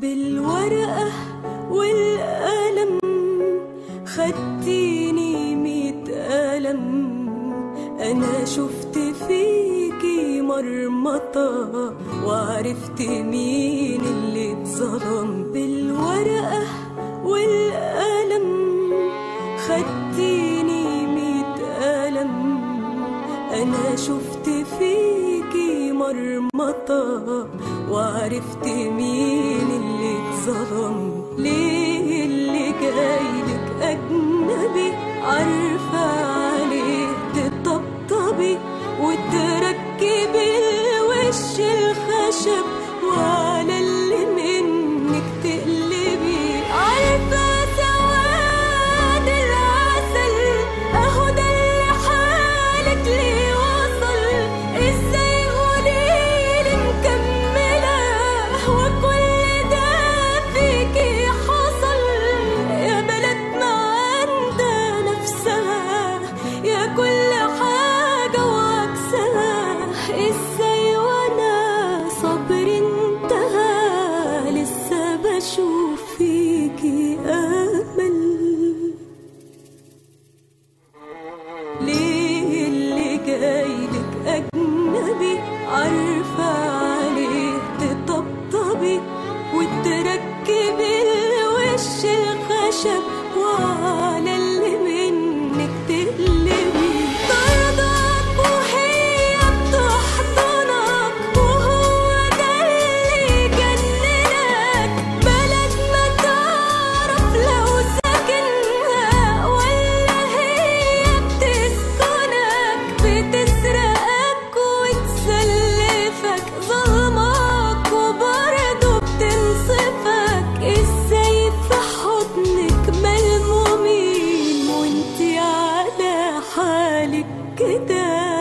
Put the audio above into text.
بالورقة والقلم. خدتيني ميت قلم. أنا شفت فيكي مرمطة وعرفت مين اللي اتظلم بالورقة والقلم. خدتيني ميت قلم. أنا شفت فيكي مرمطة وعرفت مين اللي اتظلم ليه اللي جايلك أجنبي؟ عارفة عليه تطبطبي وتركبي الوش الخشب وعلى بشوف فيكي أمل. ليه اللي جايلك أجنبي؟ عارفة عليه تطبطبي وتركبي الوش الخشب que te.